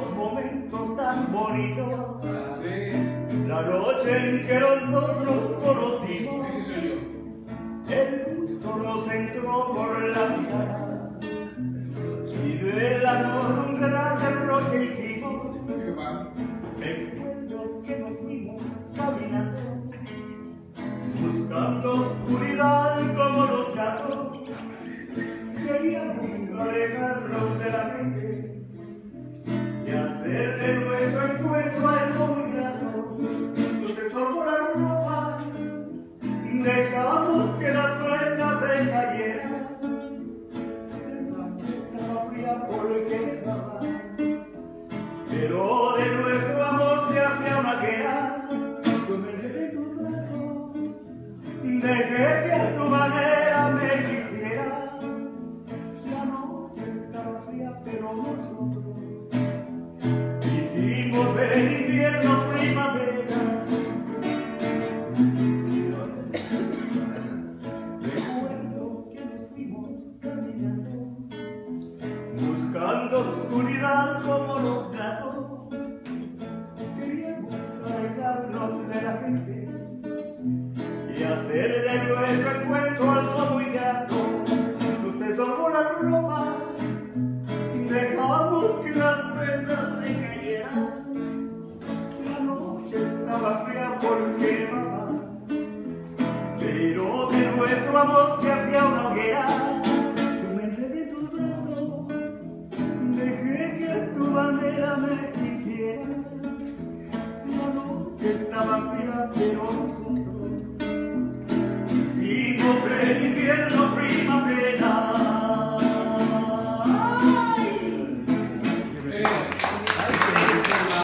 los momentos tan bonitos. La noche en que los dos nos conocimos. El gusto nos entró por la mirada. Y del amor un gran derroche hicimos. Encuentros que nos fuimos caminando. Buscando oscuridad. Dejamos que las prendas se cayeran. La noche estaba fría porque nevaba, pero de nuestro amor se hacía una guerra. Yo me en tu brazo, dejé que a tu manera me quisiera. La noche estaba fría, pero nosotros Hicimos del invierno primavera. Buscando oscuridad como los gatos. Queríamos alejarnos de la gente y hacer de nuestro encuentro algo muy gato. Nos estorbó la ropa Dejamos que las prendas se cayeran. La noche estaba fría porque nevaba, pero de nuestro amor se hacía una hoguera. Quisiera. La noche estaba fría, pero nosotros hicimos del invierno.